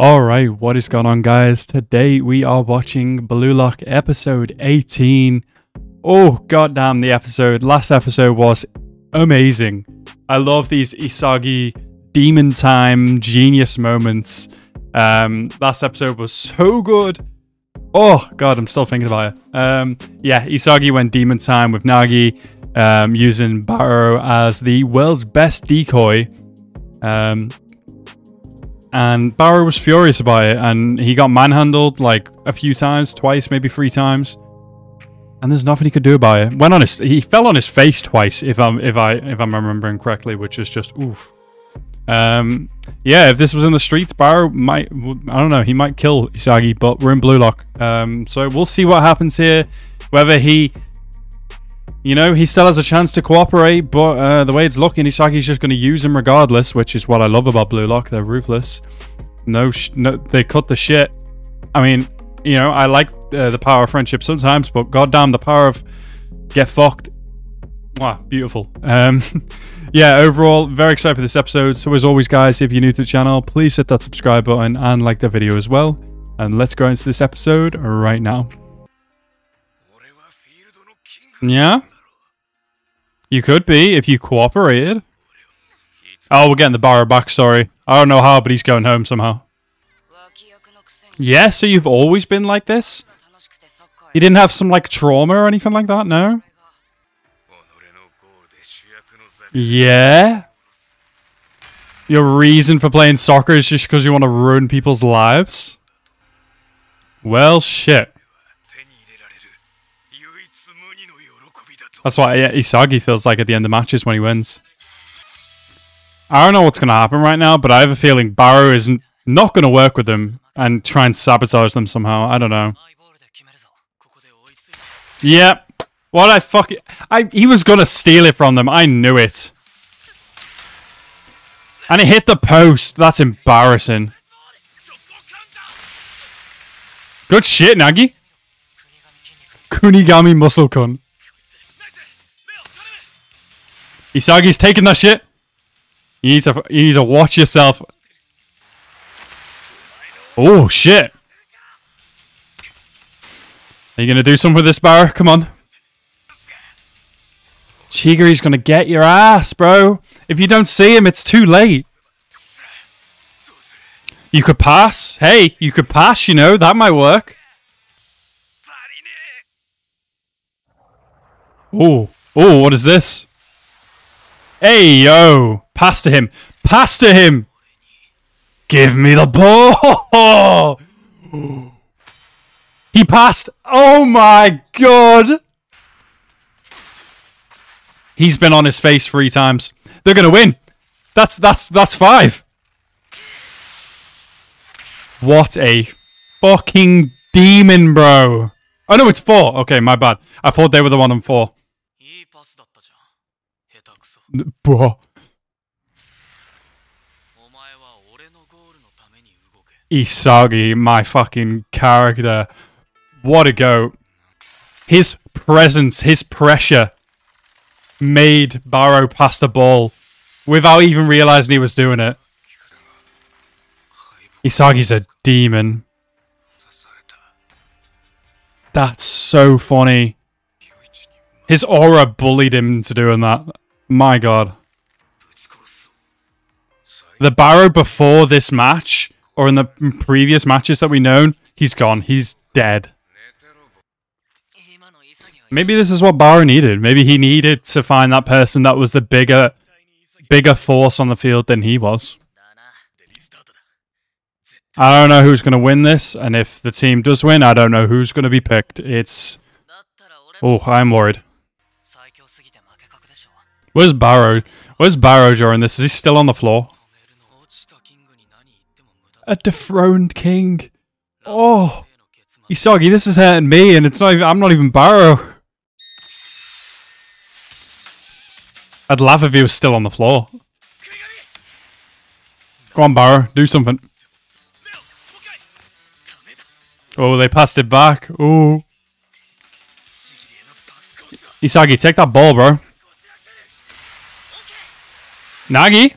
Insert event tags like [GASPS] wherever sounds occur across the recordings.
Alright, what is going on guys? Today we are watching Blue Lock episode 18. Oh goddamn the episode. Last episode was amazing. I love these Isagi demon time genius moments. Um last episode was so good. Oh god, I'm still thinking about it. Um yeah, Isagi went demon time with Nagi, um, using Barou as the world's best decoy. Um and Barou was furious about it, and he got manhandled like a few times, twice, maybe three times, and there's nothing he could do about it. Went on his, he fell on his face twice, if I'm if I if I'm remembering correctly, which is just oof. Um, yeah, if this was in the streets, Barou might, I don't know, he might kill Isagi, but we're in Blue Lock, um, so we'll see what happens here. Whether he you know, he still has a chance to cooperate, but uh, the way it's looking, Isagi's just going to use him regardless, which is what I love about Blue Lock. They're ruthless. No, no they cut the shit. I mean, you know, I like uh, the power of friendship sometimes, but goddamn, the power of get fucked. Wow, beautiful. Um, [LAUGHS] yeah, overall, very excited for this episode. So as always, guys, if you're new to the channel, please hit that subscribe button and like the video as well. And let's go into this episode right now. Yeah? You could be if you cooperated. Oh, we're getting the Barou back, sorry. I don't know how, but he's going home somehow. Yeah, so you've always been like this? You didn't have some, like, trauma or anything like that, no? Yeah? Your reason for playing soccer is just because you want to ruin people's lives? Well, shit. That's what Isagi feels like at the end of matches when he wins. I don't know what's going to happen right now, but I have a feeling Barou is not going to work with them and try and sabotage them somehow. I don't know. Yep. What I fuck I he was going to steal it from them. I knew it. And it hit the post. That's embarrassing. Good shit, Nagi. Kunigami muscle con. Isagi's taking that shit. You need to you need to watch yourself. Oh shit. Are you gonna do something with this bar? Come on. Chigiri's gonna get your ass, bro. If you don't see him, it's too late. You could pass. Hey, you could pass, you know, that might work. Oh, oh, what is this? Hey, yo. Pass to him. Pass to him. Give me the ball. He passed. Oh my god. He's been on his face three times. They're going to win. That's that's that's five. What a fucking demon, bro. Oh no, it's four. Okay, my bad. I thought they were the one on Isagi, my fucking character. What a go. His presence, his pressure made Barou pass the ball without even realizing he was doing it. Isagi's a demon. That's so funny. His aura bullied him into doing that. My god. The Barou before this match, or in the previous matches that we known, he's gone. He's dead. Maybe this is what Barou needed. Maybe he needed to find that person that was the bigger bigger force on the field than he was. I don't know who's going to win this, and if the team does win, I don't know who's going to be picked. It's... Oh, I'm worried. Where's Barou? Where's Barou during this? Is he still on the floor? A dethroned king. Oh, Isagi, this is hurting me, and it's not even. I'm not even Barou. I'd laugh if he was still on the floor. Go on, Barou, do something. Oh, they passed it back. Oh. Isagi, take that ball, bro. Nagi?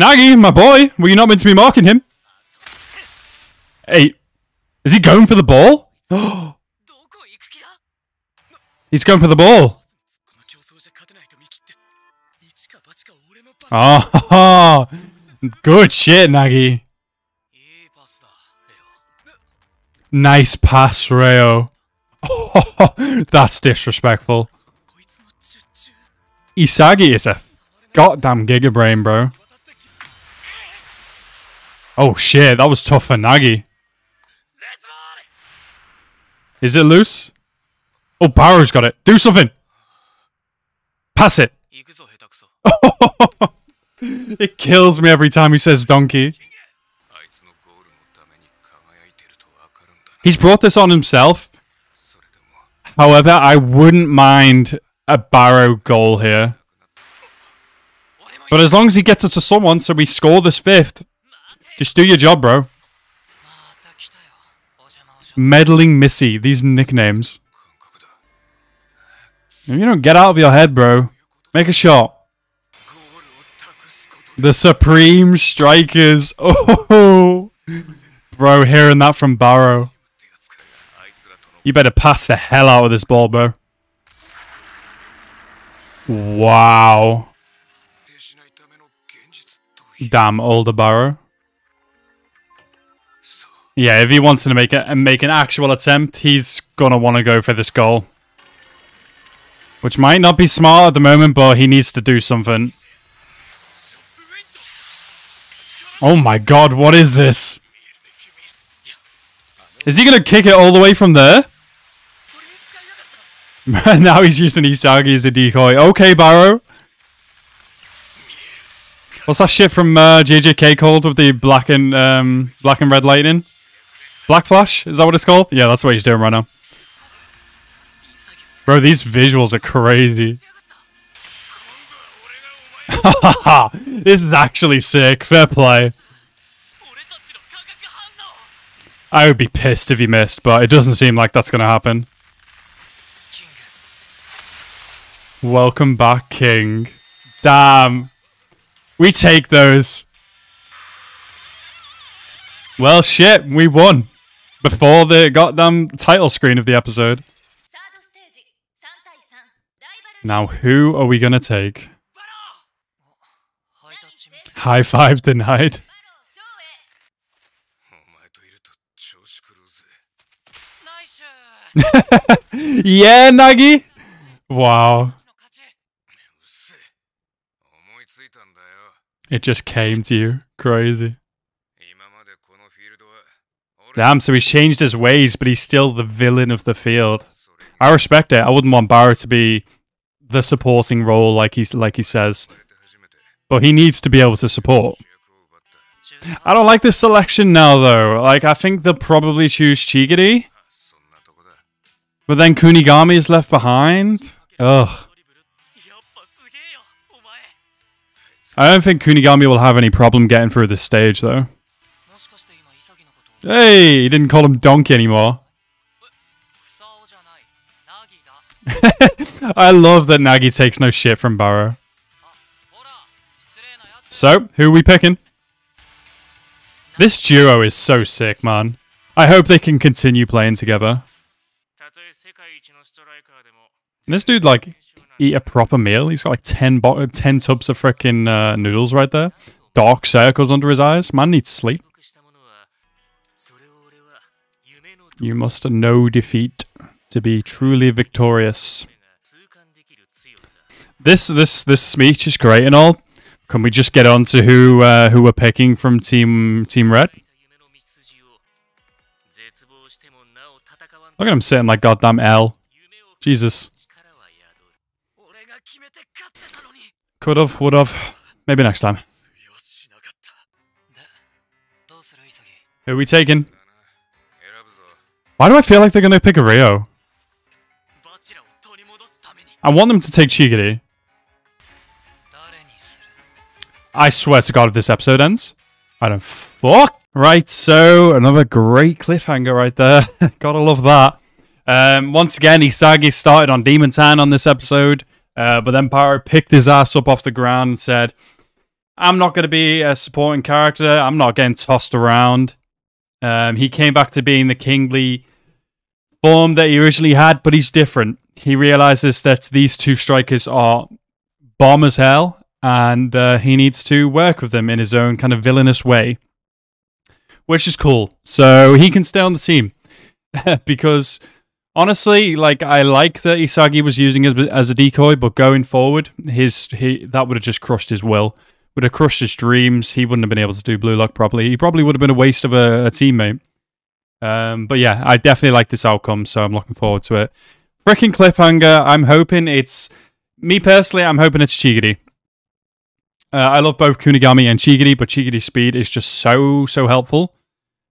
Nagi, my boy! Were you not meant to be marking him? Hey, is he going for the ball? [GASPS] He's going for the ball. Oh, good shit, Nagi. Nice pass, Reo. [LAUGHS] That's disrespectful. Isagi is a Goddamn Gigabrain, bro. Oh shit, that was tough for Nagi. Is it loose? Oh, Barou's got it. Do something. Pass it. [LAUGHS] it kills me every time he says donkey. He's brought this on himself. However, I wouldn't mind a Barou goal here. But as long as he gets it to someone so we score this fifth, just do your job, bro. Meddling Missy, these nicknames. If you don't get out of your head, bro, make a shot. The Supreme Strikers. [LAUGHS] Oh, bro, hearing that from Barou. You better pass the hell out of this ball, bro. Wow. Damn Aldebaran. Yeah, if he wants to make a, make an actual attempt, he's gonna want to go for this goal. Which might not be smart at the moment, but he needs to do something. Oh my god, what is this? Is he gonna kick it all the way from there? [LAUGHS] now he's using Isagi as a decoy. Okay, Barou. What's that shit from uh, JJK called with the black and um, black and red lightning? Black Flash? Is that what it's called? Yeah, that's what he's doing right now. Bro, these visuals are crazy. [LAUGHS] this is actually sick. Fair play. I would be pissed if he missed, but it doesn't seem like that's going to happen. Welcome back, King. Damn. We take those. Well, shit, we won. Before the goddamn title screen of the episode. Now, who are we going to take? High five denied. [LAUGHS] yeah, Nagi! Wow. It just came to you. Crazy. Damn, so he's changed his ways, but he's still the villain of the field. I respect it. I wouldn't want Barou to be the supporting role like he's like he says. But he needs to be able to support. I don't like this selection now though. Like I think they'll probably choose Chigiri. But then Kunigami is left behind. Ugh. I don't think Kunigami will have any problem getting through this stage, though. Hey, he didn't call him Donkey anymore. [LAUGHS] I love that Nagi takes no shit from Barou. So, who are we picking? This duo is so sick, man. I hope they can continue playing together. This dude like eat a proper meal? He's got like 10, bo 10 tubs of freaking uh, noodles right there. Dark circles under his eyes. Man needs sleep. You must know defeat to be truly victorious. This this this speech is great and all. Can we just get on to who uh, who we're picking from Team Team Red? Look at him sitting like goddamn L. Jesus. Could've, would've. Maybe next time. Who are we taking? Why do I feel like they're going to pick a Reo? I want them to take Chigiri. I swear to god if this episode ends. I don't fuck. Right, so another great cliffhanger right there. [LAUGHS] Gotta love that. Um, once again, Isagi started on Demon Town on this episode, uh, but then Barou picked his ass up off the ground and said, I'm not going to be a supporting character. I'm not getting tossed around. Um, he came back to being the kingly form that he originally had, but he's different. He realizes that these two strikers are bomb as hell, and uh, he needs to work with them in his own kind of villainous way, which is cool. So he can stay on the team [LAUGHS] because honestly, like I like that Isagi was using as as a decoy, but going forward, his he that would have just crushed his will, would have crushed his dreams. He wouldn't have been able to do Blue Lock properly. He probably would have been a waste of a, a teammate. Um, but yeah, I definitely like this outcome, so I'm looking forward to it. Freaking cliffhanger. I'm hoping it's me personally. I'm hoping it's Chigiri. Uh, I love both Kunigami and Chigiri, but Chigiri's speed is just so so helpful.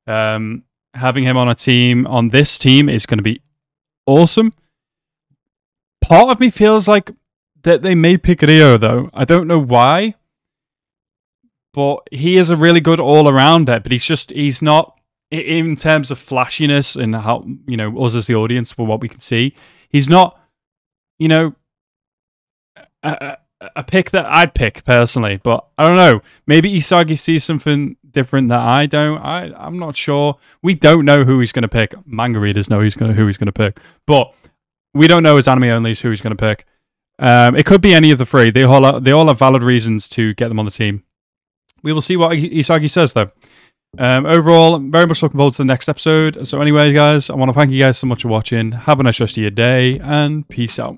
Um, having him on a team on this team is going to be awesome. Part of me feels like that they may pick Reo though. I don't know why, but he is a really good all rounder. But he's just he's not in terms of flashiness and how you know us as the audience for what we can see. He's not, you know, a, a, pick that I'd pick personally. But I don't know. Maybe Isagi sees something different that I don't. I I'm not sure. We don't know who he's going to pick. Manga readers know he's going who he's going to pick, but we don't know as anime only who he's going to pick. Um, it could be any of the three. They all are, they all have valid reasons to get them on the team. We will see what Isagi says though. Um, overall, I'm very much looking forward to the next episode. So anyway, guys, I want to thank you guys so much for watching. Have a nice rest of your day and peace out.